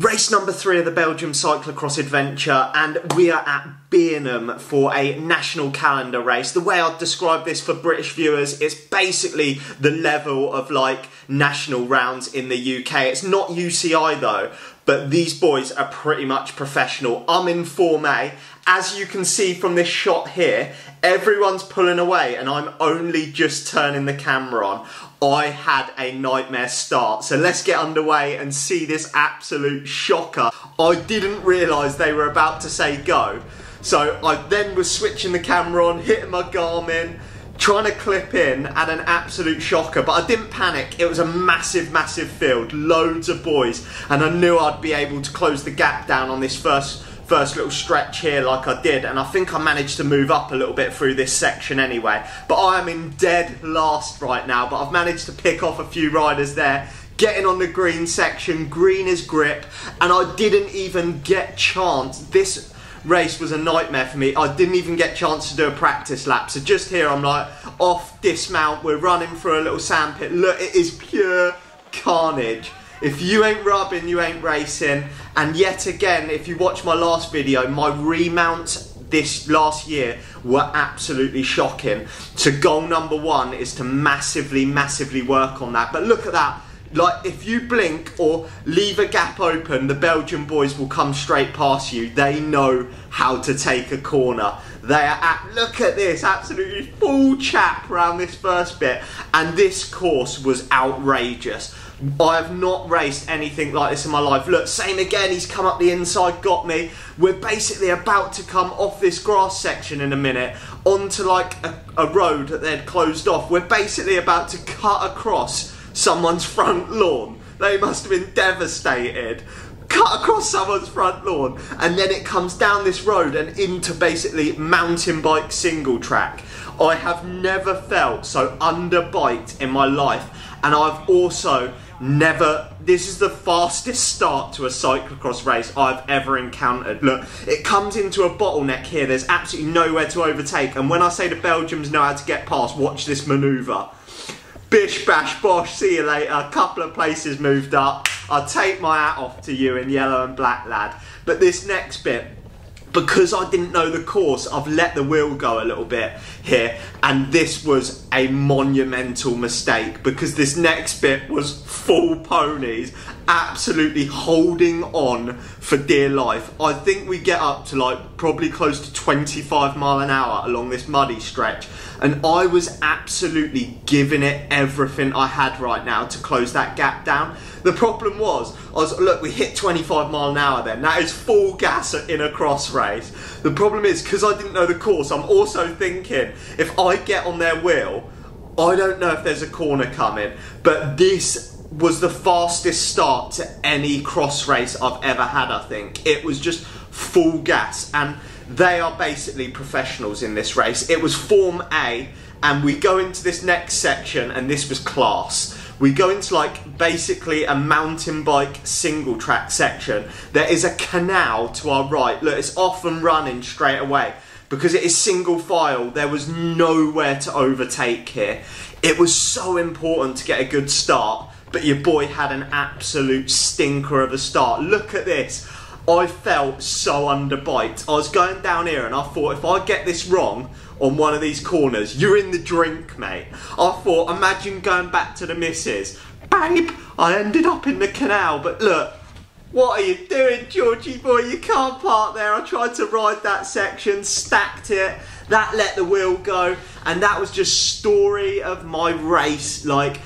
Race number three of the Belgium Cyclocross Adventure, and we are at Beernem for a national calendar race. The way I'd describe this for British viewers, it's basically the level of like national rounds in the UK. It's not UCI though, but these boys are pretty much professional. I'm in Form A. As you can see from this shot here, everyone's pulling away and I'm only just turning the camera on. I had a nightmare start. So let's get underway and see this absolute shocker. I didn't realise they were about to say go. So I then was switching the camera on, hitting my Garmin, trying to clip in at an absolute shocker, but I didn't panic. It was a massive, massive field, loads of boys, and I knew I'd be able to close the gap down on this first first little stretch here like I did and I think I managed to move up a little bit through this section anyway. But I am in dead last right now but I've managed to pick off a few riders there. Getting on the green section green is grip and I didn't even get chance. This race was a nightmare for me. I didn't even get chance to do a practice lap. So just here I'm like off dismount we're running for a little sandpit. Look it is pure carnage if you ain't rubbing, you ain't racing. And yet again, if you watch my last video, my remounts this last year were absolutely shocking. So goal number one is to massively, massively work on that. But look at that. Like, if you blink or leave a gap open, the Belgian boys will come straight past you. They know how to take a corner. They are at, look at this, absolutely full chap around this first bit. And this course was outrageous. I have not raced anything like this in my life. Look, same again, he's come up the inside, got me. We're basically about to come off this grass section in a minute onto like a, a road that they'd closed off. We're basically about to cut across someone's front lawn. They must have been devastated. Cut across someone's front lawn, and then it comes down this road and into basically mountain bike single track. I have never felt so underbiked in my life, and I've also never this is the fastest start to a cyclocross race I've ever encountered. Look, it comes into a bottleneck here. There's absolutely nowhere to overtake. And when I say the Belgians know how to get past, watch this manoeuvre. Bish bash bosh, see you later. A couple of places moved up. I take my hat off to you in yellow and black, lad. But this next bit, because I didn't know the course, I've let the wheel go a little bit here, and this was a monumental mistake because this next bit was full ponies, absolutely holding on for dear life. I think we get up to like probably close to 25 mile an hour along this muddy stretch, and I was absolutely giving it everything I had right now to close that gap down. The problem was, I was look, we hit 25 mile an hour then. That is full gas in a cross race. The problem is, because I didn't know the course, I'm also thinking if I get on their wheel, I don't know if there's a corner coming, but this was the fastest start to any cross race I've ever had, I think. It was just full gas, and they are basically professionals in this race. It was Form A, and we go into this next section, and this was class we go into like basically a mountain bike single track section. There is a canal to our right. Look, it's off and running straight away because it is single file. There was nowhere to overtake here. It was so important to get a good start, but your boy had an absolute stinker of a start. Look at this. I felt so underbite. I was going down here and I thought if I get this wrong on one of these corners, you're in the drink, mate. I thought, imagine going back to the missus. Babe, I ended up in the canal, but look, what are you doing, Georgie boy? You can't park there. I tried to ride that section, stacked it, that let the wheel go, and that was just story of my race. Like,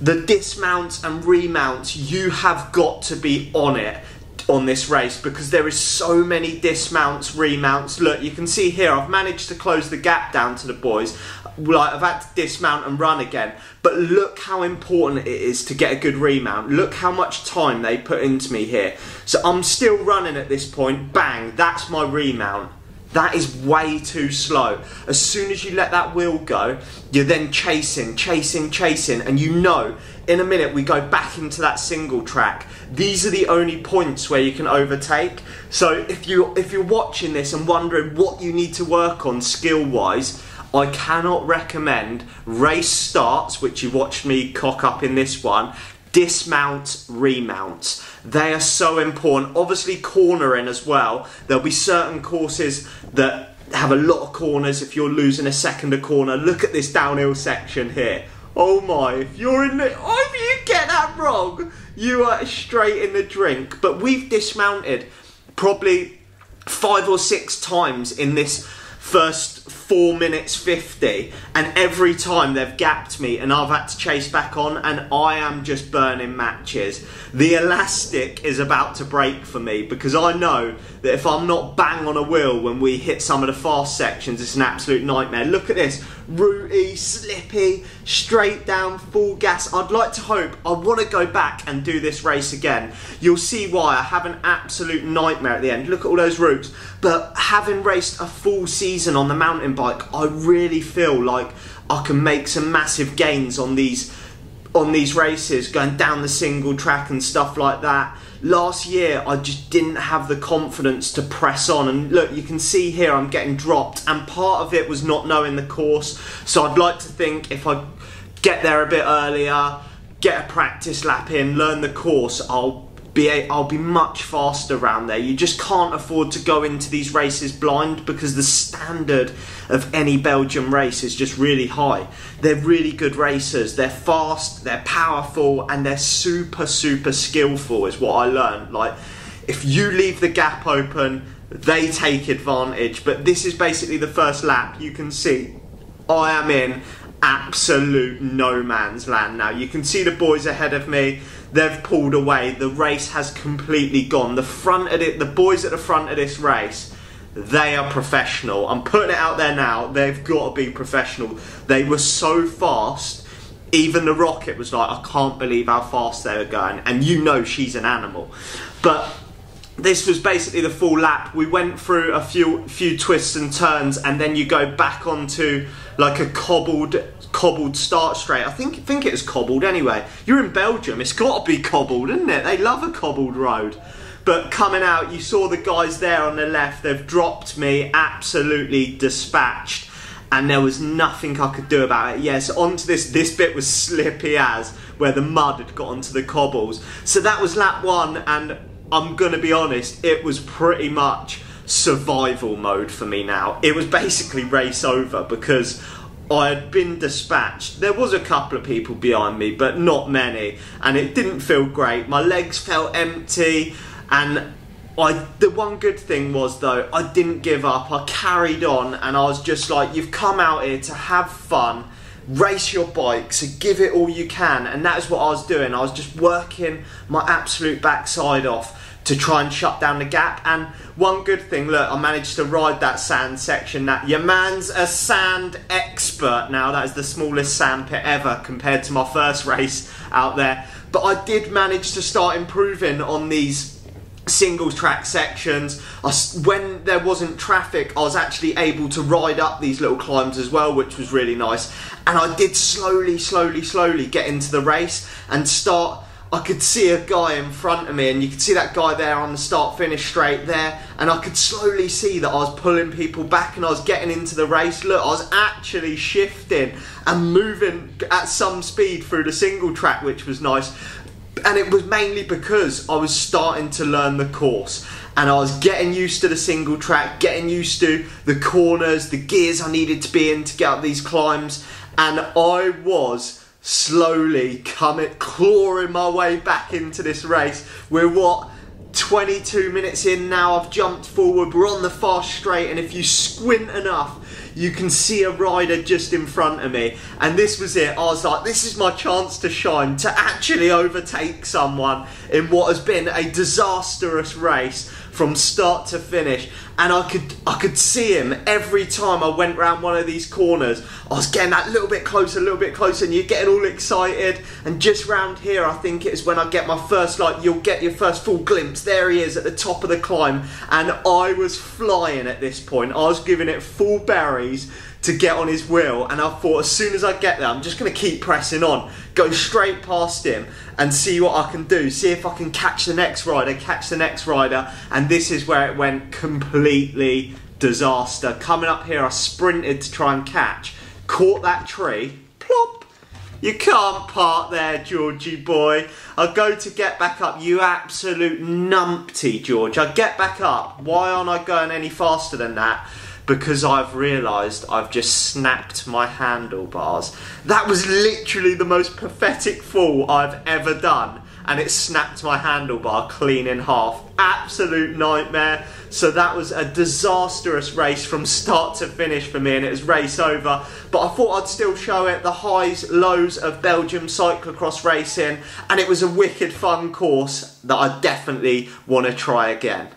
the dismounts and remounts, you have got to be on it on this race because there is so many dismounts, remounts. Look, you can see here I've managed to close the gap down to the boys. Like I've had to dismount and run again. But look how important it is to get a good remount. Look how much time they put into me here. So I'm still running at this point. Bang, that's my remount. That is way too slow. As soon as you let that wheel go, you're then chasing, chasing, chasing, and you know in a minute we go back into that single track. These are the only points where you can overtake. So if you if you're watching this and wondering what you need to work on skill wise, I cannot recommend race starts, which you watched me cock up in this one, dismount remounts they are so important. Obviously cornering as well. There'll be certain courses that have a lot of corners. If you're losing a second a corner look at this downhill section here. Oh my if you're in the oh if you get that wrong you are straight in the drink. But we've dismounted probably five or six times in this first four minutes 50 and every time they've gapped me and I've had to chase back on and I am just burning matches. The elastic is about to break for me because I know that if I'm not bang on a wheel when we hit some of the fast sections it's an absolute nightmare. Look at this, rooty, slippy, straight down, full gas. I'd like to hope, I want to go back and do this race again. You'll see why I have an absolute nightmare at the end. Look at all those roots. But having raced a full season on the mountain bike, I really feel like I can make some massive gains on these on these races, going down the single track and stuff like that. Last year, I just didn't have the confidence to press on. And look, you can see here I'm getting dropped, and part of it was not knowing the course. So I'd like to think if I get there a bit earlier, get a practice lap in, learn the course, I'll be a, I'll be much faster around there. You just can't afford to go into these races blind because the standard of any Belgium race is just really high. They're really good racers. They're fast, they're powerful, and they're super super skillful. Is what I learned. Like if you leave the gap open, they take advantage. But this is basically the first lap. You can see I am in absolute no man's land now. You can see the boys ahead of me they've pulled away. The race has completely gone. The front of it, the boys at the front of this race, they are professional. I'm putting it out there now. They've got to be professional. They were so fast. Even the rocket was like, I can't believe how fast they were going. And you know she's an animal. But this was basically the full lap. We went through a few few twists and turns, and then you go back onto like a cobbled cobbled start straight. I think think it was cobbled anyway. You're in Belgium, it's got to be cobbled, isn't it? They love a cobbled road. But coming out, you saw the guys there on the left. They've dropped me, absolutely dispatched, and there was nothing I could do about it. Yes, onto this. This bit was slippy as where the mud had got onto the cobbles. So that was lap one, and I'm gonna be honest, it was pretty much survival mode for me now. It was basically race over because I had been dispatched. There was a couple of people behind me, but not many, and it didn't feel great. My legs felt empty, and I. The one good thing was though, I didn't give up. I carried on, and I was just like, "You've come out here to have fun." Race your bike, so give it all you can. And that is what I was doing. I was just working my absolute backside off to try and shut down the gap. And one good thing, look, I managed to ride that sand section. That your man's a sand expert now. That is the smallest sand pit ever compared to my first race out there. But I did manage to start improving on these singles track sections. I, when there wasn't traffic, I was actually able to ride up these little climbs as well, which was really nice. And I did slowly, slowly, slowly get into the race and start I could see a guy in front of me, and you could see that guy there on the start finish straight there, and I could slowly see that I was pulling people back and I was getting into the race. Look, I was actually shifting and moving at some speed through the single track, which was nice. And it was mainly because I was starting to learn the course and I was getting used to the single track, getting used to the corners, the gears I needed to be in to get up these climbs, and I was slowly coming, clawing my way back into this race. We're what? 22 minutes in now, I've jumped forward, we're on the fast straight, and if you squint enough, you can see a rider just in front of me. And this was it. I was like, this is my chance to shine, to actually overtake someone in what has been a disastrous race from start to finish and I could I could see him every time I went round one of these corners. I was getting that little bit closer, a little bit closer, and you're getting all excited. And just round here, I think it's when I get my first like you'll get your first full glimpse. There he is at the top of the climb, and I was flying at this point. I was giving it full berries to get on his wheel and I thought as soon as I get there I'm just going to keep pressing on go straight past him and see what I can do see if I can catch the next rider catch the next rider and this is where it went completely disaster coming up here I sprinted to try and catch caught that tree plop You can't park there, Georgie boy. I go to get back up. You absolute numpty, George. I get back up. Why aren't I going any faster than that? Because I've realised I've just snapped my handlebars. That was literally the most pathetic fall I've ever done and it snapped my handlebar clean in half. Absolute nightmare. So that was a disastrous race from start to finish for me, and it was race over. But I thought I'd still show it the highs, lows of Belgium cyclocross racing, and it was a wicked fun course that I definitely want to try again.